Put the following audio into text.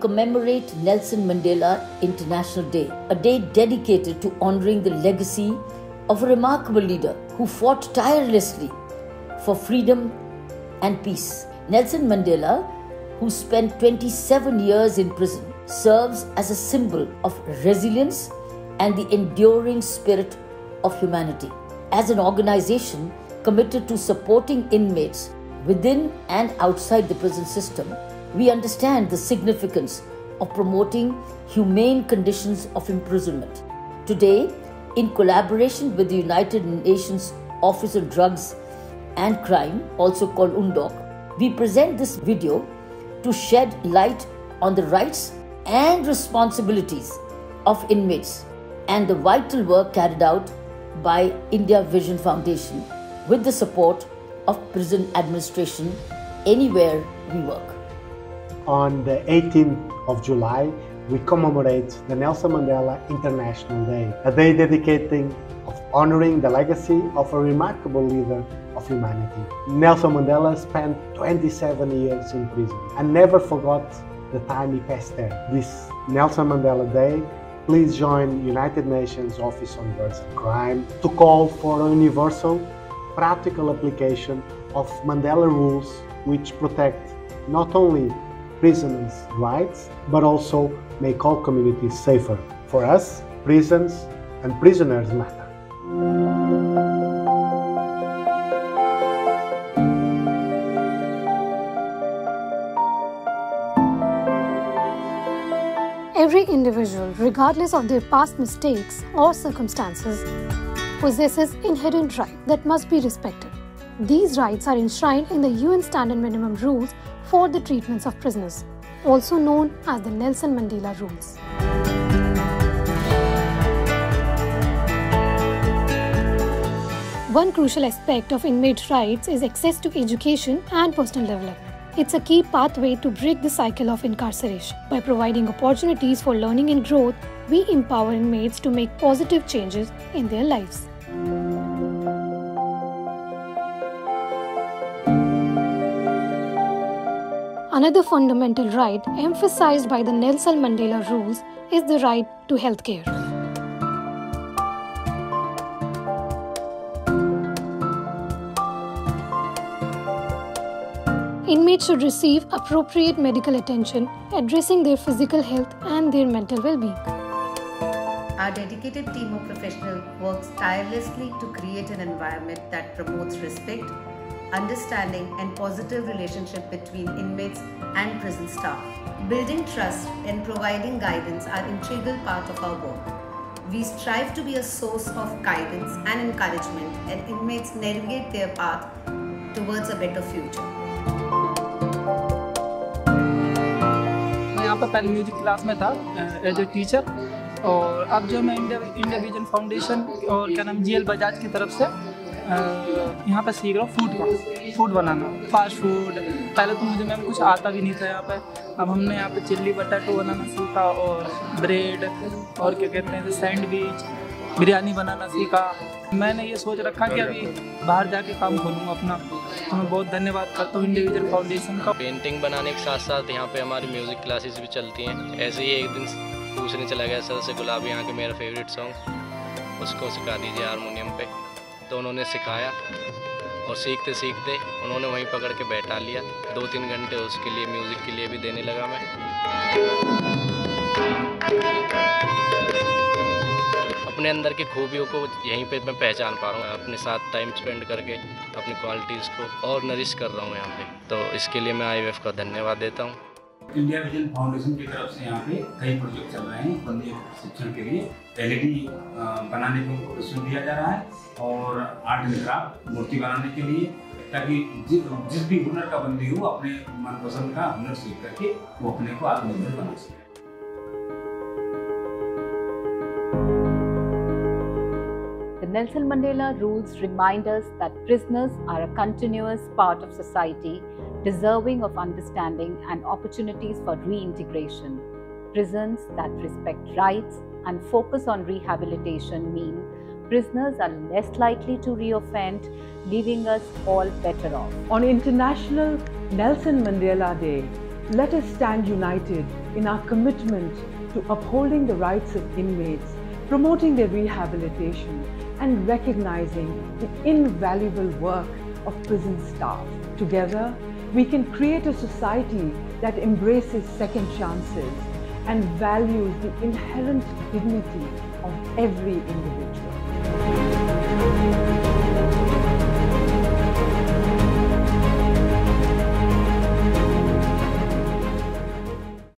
commemorate Nelson Mandela International Day, a day dedicated to honoring the legacy of a remarkable leader who fought tirelessly for freedom and peace. Nelson Mandela, who spent 27 years in prison, serves as a symbol of resilience and the enduring spirit of humanity. As an organization committed to supporting inmates within and outside the prison system, we understand the significance of promoting humane conditions of imprisonment. Today, in collaboration with the United Nations Office on Drugs and Crime, also called UNODC, we present this video to shed light on the rights and responsibilities of inmates and the vital work carried out by India Vision Foundation with the support of prison administration anywhere we work. On the 18th of July, we commemorate the Nelson Mandela International Day, a day dedicating of honoring the legacy of a remarkable leader of humanity. Nelson Mandela spent 27 years in prison and never forgot the time he passed there. This Nelson Mandela Day, please join United Nations Office on Drugs and Crime to call for a universal, practical application of Mandela rules which protect not only prisoners' rights, but also make all communities safer. For us, prisons and prisoners matter. Every individual, regardless of their past mistakes or circumstances, possesses inherent rights that must be respected. These rights are enshrined in the UN Standard Minimum Rules for the treatments of prisoners, also known as the Nelson Mandela Rules. One crucial aspect of inmate rights is access to education and personal development. It's a key pathway to break the cycle of incarceration. By providing opportunities for learning and growth, we empower inmates to make positive changes in their lives. Another fundamental right emphasized by the Nelson Mandela rules is the right to health care. Inmates should receive appropriate medical attention addressing their physical health and their mental well being. Our dedicated team of professionals works tirelessly to create an environment that promotes respect, understanding, and positive relationship between inmates and prison staff. Building trust and providing guidance are integral part of our work. We strive to be a source of guidance and encouragement, and inmates navigate their path towards a better future. मैं यहाँ पर पहले music class में था as a teacher और अब जो मैं इंडिया इंडिया विजन फाउंडेशन और क्या नाम जी बजाज की तरफ से अ, यहाँ पर सीख रहा हूँ फ़ूड का फ़ूड बनाना फास्ट फ़ूड पहले तो मुझे मैम कुछ आता भी नहीं था यहाँ पे। अब हमने यहाँ पे चिल्ली, बटाटो बनाना सीखा और ब्रेड और क्या कहते हैं सैंडविच बिरयानी बनाना सीखा। मैंने ये सोच रखा कि अभी बाहर जाके काम खोलूँगा अपना। तो मैं बहुत धन्यवाद करता हूँ इंडिया विजन फाउंडेशन का। पेंटिंग बनाने के साथ साथ यहाँ पे हमारी म्यूज़िक क्लासेस भी चलती हैं। ऐसे ही एक दिन पूछने चला गया सर से गुलाबी यहाँ के मेरा फेवरेट सॉन्ग उसको सिखा दीजिए हारमोनियम पे। तो उन्होंने सिखाया और सीखते सीखते उन्होंने वहीं पकड़ के बैठा लिया। दो तीन घंटे उसके लिए म्यूज़िक के लिए भी देने लगा मैं। अपने अंदर की खूबियों को यहीं पे मैं पहचान पा रहा हूँ। अपने साथ टाइम स्पेंड करके अपनी क्वालिटीज़ को और नरिश कर रहा हूँ यहाँ पे। तो इसके लिए मैं आई का धन्यवाद देता हूँ। इंडिया विजन फाउंडेशन की तरफ़ से यहाँ पे कई प्रोजेक्ट चल रहे हैं बंदी शिक्षण के लिए। एलईडी बनाने को प्रशिक्षण दिया जा रहा है और आर्ट एंड क्राफ्ट मूर्ति बनाने के लिए ताकि जि, जिस भी हुनर का बंदी हो अपने मनपसंद का हुनर सीख करके वो अपने को आत्मनिर्भर बना सके। The Nelson Mandela rules remind us that prisoners are a continuous part of society, deserving of understanding and opportunities for reintegration. Prisons that respect rights and focus on rehabilitation mean prisoners are less likely to reoffend, leaving us all better off. On International Nelson Mandela Day, let us stand united in our commitment to upholding the rights of inmates, promoting their rehabilitation, and recognizing the invaluable work of prison staff. Together, we can create a society that embraces second chances and values the inherent dignity of every individual.